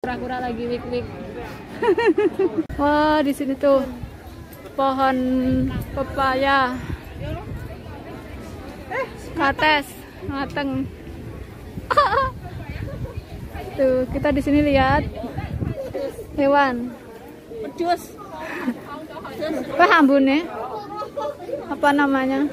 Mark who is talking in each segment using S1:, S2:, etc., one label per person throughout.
S1: Kura-kura lagi wik-wik. Wah, di sini tuh pohon pepaya. Kates, mateng. Tuh, kita di sini lihat hewan.
S2: Pedus.
S1: Apa hambune? Apa namanya?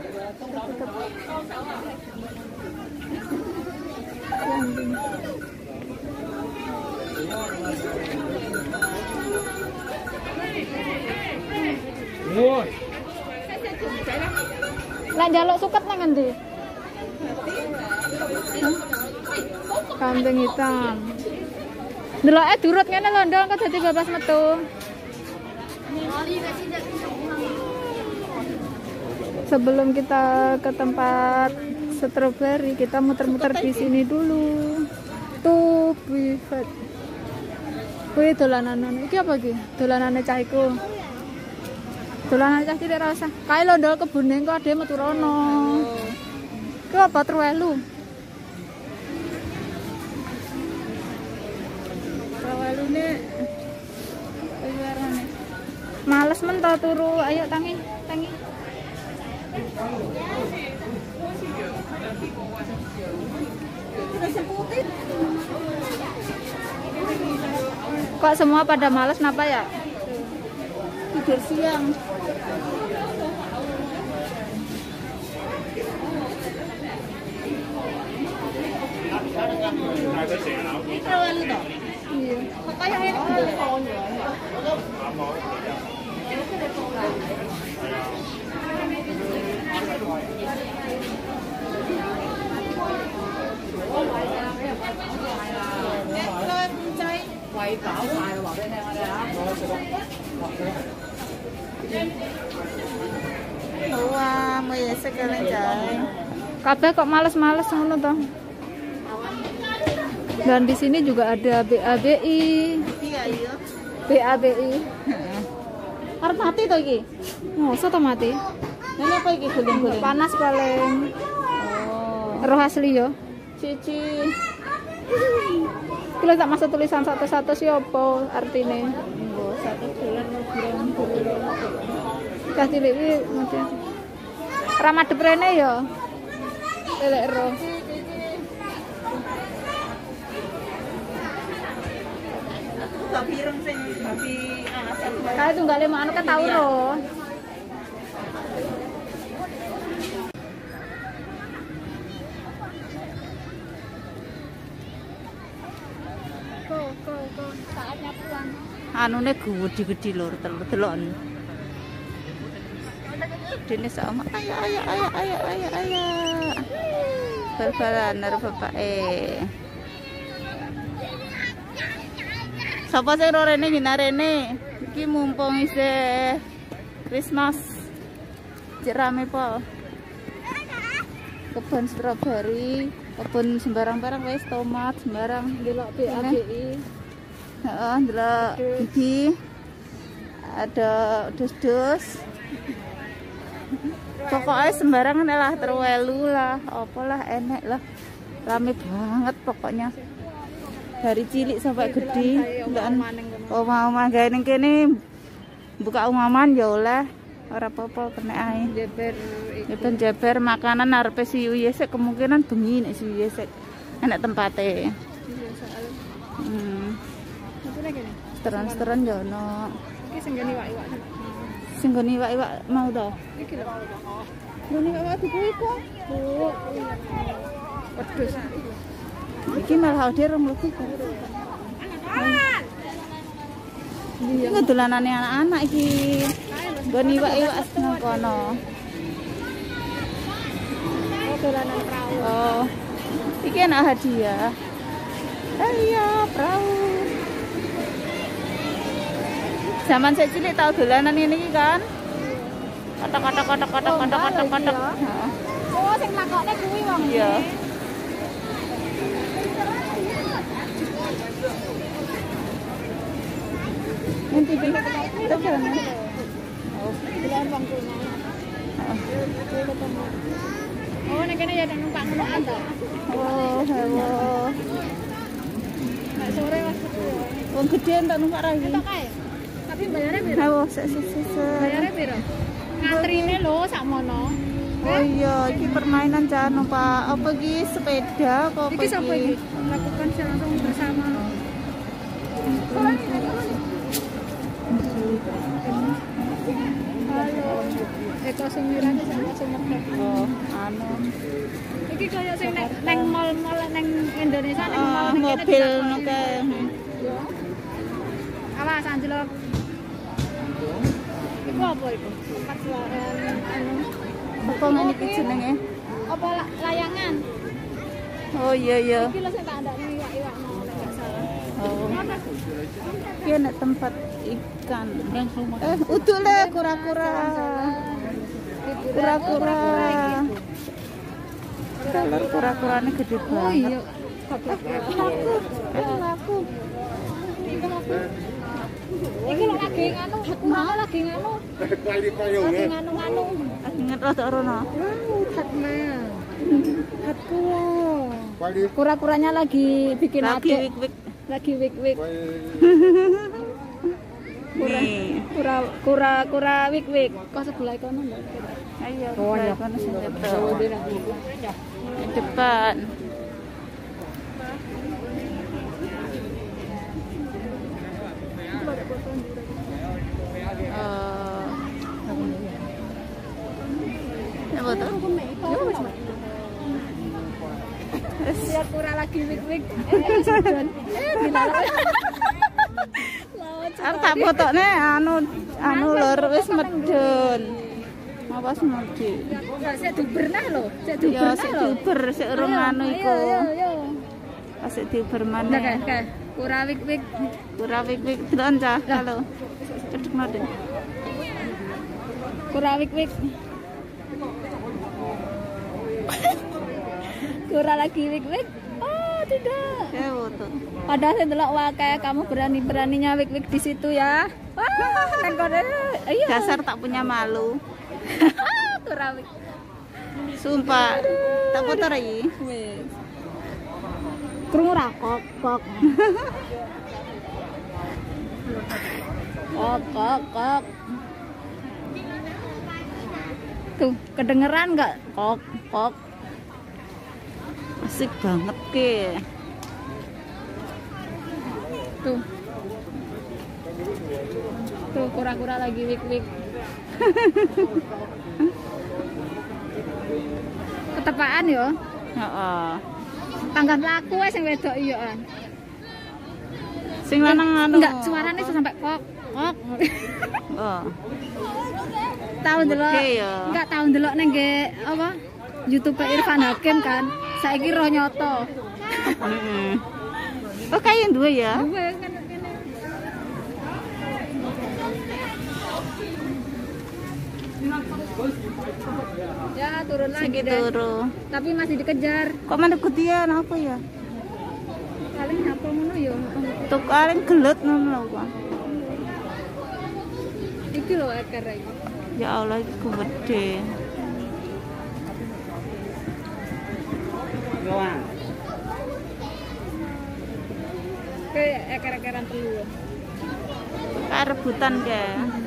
S1: Lah jaluk suket nang endi? Hah? Kambing hitam. Deloke durut ngene lho, Ndong, kok dadi babas metu. Sebelum kita ke tempat stroberi, kita muter-muter di sini dulu. Tuh, buffet. Wih, dolanan iki apa iki? Dolanane cah iku. Dolanan cah cilik ra usah. Kae lho ndol kebune engko ade metu rono. Ku apa terwelu? Terwelune Iwarane. Males men to turu. Ayo tangi, tangi. Kok semua pada males kenapa ya?
S2: Tidur siang. Ini terlalu toh.
S1: Iya.
S2: Makanya ini Wah, mau ya sekalian jai.
S1: Kabeh kok males-males ngono to. Dan di sini juga ada BABI. BABI. Arep mati to iki? Mosok to mati?
S2: Ini apa iki guling-guling?
S1: Panas paling.
S2: Oh.
S1: Roh asli yo.
S2: Cici.
S1: Kalau tak masuk tulisan satu-satu sih apa?
S2: Mbok satu bulan bulan bulan.
S1: Cah cilik iki mesti. Ramadep rene yo. Lelek roh.
S2: Babi ireng sing babi
S1: Kae tunggale anu ketau roh.
S2: Anune gede-gede lur telur-telon. Dene sama ayo ayo ayo ayo ayo ayo. Bal-balan karo bapake. Sapa sing ora rene gina rene? Iki mumpung isih Christmas. Cek rame po. Kebun stroberi, kebun sembarang barang wis tomat sembarang.
S1: Delok BABI.
S2: Heeh, ndelok iki ada dus-dus. Pokoknya sembarangan lah terwelu lah, apa lah enek lah. Rame banget pokoknya. Dari cilik sampai gede. Dan omah-omah gawe ning kene buka umaman ya oleh. Ora apa-apa kena ae.
S1: Jeber
S2: Jeber jeber makanan arepe si Yesek kemungkinan bengi nek si Yesek enek tempate. Hmm.
S1: Nih.
S2: Seteran-seteran ya ono.
S1: Iki sing geni iwak-iwak.
S2: Sing gone iwak-iwak mau to.
S1: Iki lho.
S2: Gone iwak dikuwi kok.
S1: Bu. Wedhus.
S2: Iki malah dia rong mlebu.
S1: Iya.
S2: Iki dolanane anak-anak iki. Gone iwak-iwak nang kono.
S1: Oh, dolanan perahu.
S2: Oh. Iki anak hadiah. Eh iya, perahu. Zaman saya cilik tau dolanan ini iki kan? Kotak kotak kotak kotak
S1: Oh,
S2: kotak kotak kotak.
S1: ya. Oh, sing lakokne kuwi wong.
S2: Iya. Nanti kita. Oh.
S1: Oh, nek kene ya ada numpak ngono to.
S2: Oh, hewo.
S1: Nek sore mas.
S2: Wong gede entuk numpak lagi.
S1: Entuk kae. Tapi bayarnya piro?
S2: Ayo, sik sik sik. sik.
S1: Bayarnya piro? Ngantrine lho sakmono.
S2: Oh iya, iki permainan cano Pak. Apa iki sepeda apa
S1: Iki sapa iki? Lakukan secara langsung bersama. Halo. Eko Sumirani sama Sumerta.
S2: Oh, anu.
S1: Iki kaya sing neng neng mall-mall neng Indonesia neng mall
S2: Ah,
S1: kene
S2: mobil
S1: dilakoni.
S2: ngono kae.
S1: Yo. Awas anjlok. Apa iku? Pas anu.
S2: Apa ngene iki jenenge?
S1: Apa la- layangan?
S2: Oh iya iya.
S1: Iki lho sing tak ndakne iwak-iwak mau nek gak salah.
S2: Oh. Iki tempat ikan. Eh, uduk le kura-kura. Kura-kura. Kalau kura-kurane gede
S1: Oh
S2: banget.
S1: iya.
S2: Laku. Eh, laku.
S1: Iki lho lagi nganu, kurang lagi nganu. Lagi nganu-nganu.
S2: Ingat rada rono.
S1: Hatma. Hatku. Kura-kuranya lagi bikin
S2: Lagi
S1: adek.
S2: wik-wik.
S1: Lagi wik-wik. Kura, kura, kura, kura wik-wik. Kok sebelah kono lho.
S2: Ayo, kan sing Di depan. apa
S1: tuh? Pura lagi wik-wik. Eh, dilarang. Lawan.
S2: Tak fotone anu anu lur wis medun. Apa
S1: semedi? Sik dubernah lho, sik
S2: dubernah.
S1: Ya
S2: sik duber, sik urung anu iku.
S1: Yo yo.
S2: Pas sik
S1: duber
S2: maneh.
S1: Oke, oke. Pura wik-wik.
S2: Pura wik-wik tenan ta, halo. Cedek
S1: Pura wik-wik. Kura lagi wik-wik. Oh, tidak.
S2: Ya.
S1: Padahal saya delok wah kayak kamu berani-beraninya wik-wik di situ ya. Wah, kan kode. Ayo.
S2: Dasar tak punya malu.
S1: Kura wik.
S2: Sumpah. Tak foto lagi.
S1: Wis. Krungu ra kok kok. Kok kok kok. Tuh, kedengeran nggak? Kok kok.
S2: Asik banget ke.
S1: Tuh. Tuh, kura-kura lagi wik-wik. Ketepaan yo.
S2: Heeh.
S1: Tanggap laku wes sing wedok iya.
S2: Sing lanang anu.
S1: Enggak, suaranya tuh sampai kok kok.
S2: Oh.
S1: tahu delok
S2: Oke, ya.
S1: enggak tahu delok neng ge apa YouTube Irfan Hakim kan saiki roh nyoto.
S2: Oh kayak dua ya?
S1: Kan ya turun lagi deh
S2: turu.
S1: tapi masih dikejar
S2: Kok mana kutian apa ya?
S1: paling apa ngono ya
S2: Tuk paling gelut ngono Pak.
S1: Iki lho iki
S2: Ya Allah iku gede.
S1: kayak eker-ekeran telu ya.
S2: Kayak rebutan ke. Kayak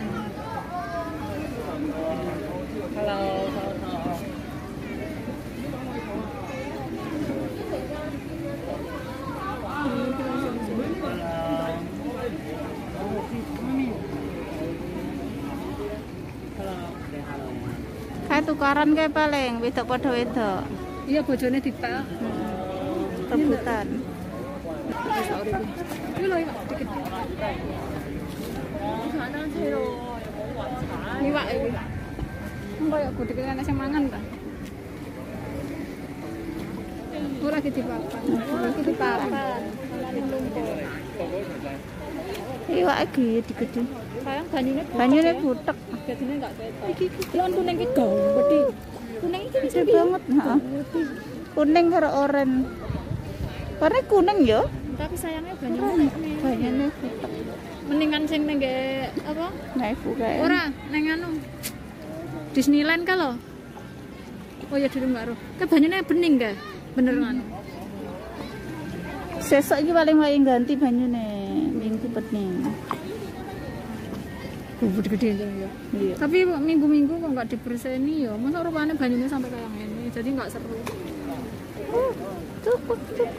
S2: tukaran kayak paling wedok pada wedok.
S1: iya bojone dipel
S2: Rebutan.
S1: iki lho iwak dikit iwak iki Engko ya gede kene ana sing mangan ta Ora lagi dipapan. Iki dipapan. Ana lumpur.
S2: Iwak gede-gede.
S1: Sayang banyune
S2: Banyune butek.
S1: Jadinya enggak ketok. Iki lan kuning iki gede. Kuning iki
S2: Gede banget, heeh. Kuning karo oranye. Warna kuning ya?
S1: Tapi sayangnya banyune
S2: Banyune butek.
S1: mendingan sing ning apa?
S2: Naifu kayak.
S1: Ora, neng anu. Disneyland ka lo. Oh ya dulu enggak roh. Ke banyune bening ga? Bener anu.
S2: Sesok iki paling wae ganti banyune bening
S1: bubur gede ya
S2: iya.
S1: Tapi minggu-minggu kok nggak diberseni ya masa rupanya banyunya sampai kayak ini jadi nggak seru.
S2: Cukup cukup